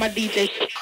my DJ.